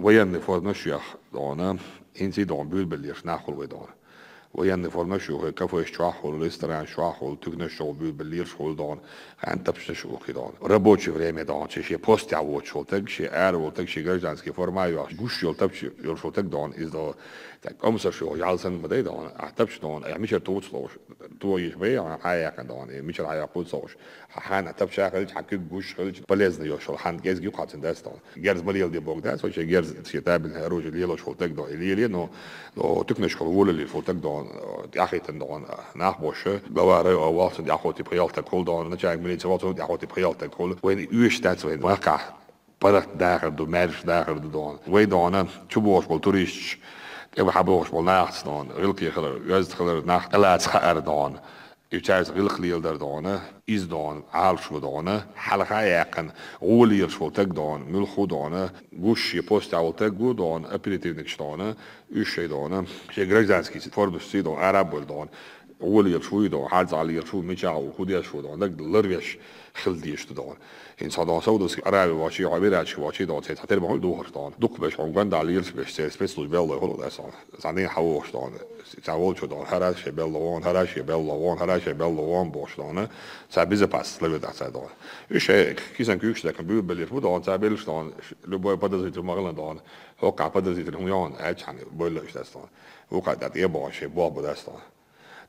وين فرنا شيخ دانا انسي دان بول بليش ناخل ودان وين فرنا شو كفو شواحول ريستوران شواحول تكنا شو بول بلير شول دان عن تبش شو كدان ربوچ время دان شي пост я вот шол так ши ар вот так ши гражданский форма я гуш ёл тапш ёл шол так дан из да так амсар шо ялсан мадей дан тапш дан я мишер توصلوش تو يش بي هاي كان دان مشر هاي قول صوش حان تبش خلج حكي гуш خلج полезно ёшол хан гезги قاتن дастан герз болел ди бог да сочи герз сетабин هروج اللي يلو شول так да или но но تكنا شول ولا اللي شول так да diachitendon nachbosche gaware o wat diachoti prialta kul don na chag militsa wat diachoti prialta kul when urstats when waka parat dagar do merch dagar do don we dona chubos vol turists Det var här bort på natten, vilket jag hade, jag hade natt, eller att jag hade dagen. Ewchais ghilq liel der dane, is dan al shu dane, halqa yaqin, gol liel shu tak dan, mul khu dane, gush ye post al tak gu dan, aperitivnik shtane, üsh şey dane, şey. oliešu da, hazaliešu, mičau, hudiešu da, nek lrviš xildišu da. Insan da sauduski arabi vaši, amirajki vaši da, se tater mahol duhar da. Duk beş on ganda lirs beş se speslu bello holo da san. Sanin havoş da. Sa volçu da, her şey bello on, her şey bello on, her şey bello on boş da. Sa bize pas lebe da sa da. Üşe kisen kükse da kan bu belir bu da, sa belir da. Luboy padazit maglan da. Hokka padazit hunyan, elçan böyle işte da. Hokka da diye başı, bu bu da.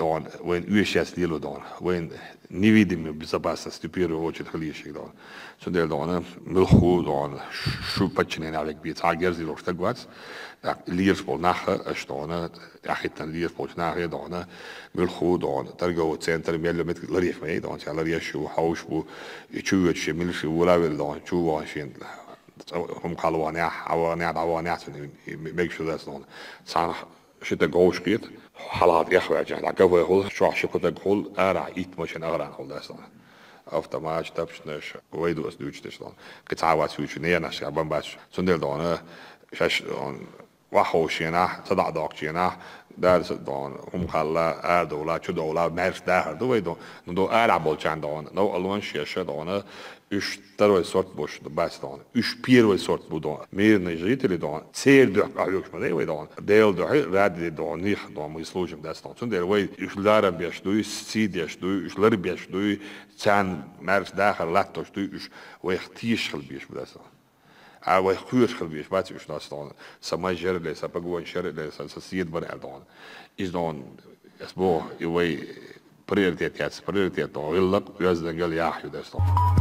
da on, when u je slijedilo da on, when ni vidim bi zabasa stupirao oči hlišeg da on. So del da on, milhu da on, šupačne navek bi tager zilo šta gvac, da lijerspol nahe, što ona, ahitan lijerspol nahe da on, milhu da on, trgovo centar mjeljo met larijef me, da on se lariješu, haušku, i čuveće, milši ulavel da on, čuvan šin, هم قالوا انا انا انا make sure that's on صح sana shit gosh geht حالات يخرج على قوي هول شو عشان كنت أقول أرى إيت مش أنا أرى هول ده Ofta más tapsnes, vajdu az dűcstes dan. Keď cávat szűcsű, néjenes, abban bács. Szondél dan, és vahós jena, szadadak dom challa a dóla csodóla mert dárdu vagy do do arábolcsán don no alon siesse don üš второй сорт bosh do baston üš первый сорт budon мирные жители don цель до авюк мадей вы don дел до ради до них до мы служим дастон сон дел вы üш ларам беш до сидеш до üш лар беш до цан мерс дахар латтош до üш вы ихтиш хил беш дастон Hij was goed geweest, wat is nou staan. Ze mij jerrelen, ze gewoon jerrelen, ze ziet van het dan. Is dan, is boor, je weet, prioriteit, ja, prioriteit dan. Wil dat, ja, dan wil je, ja, dat is dan.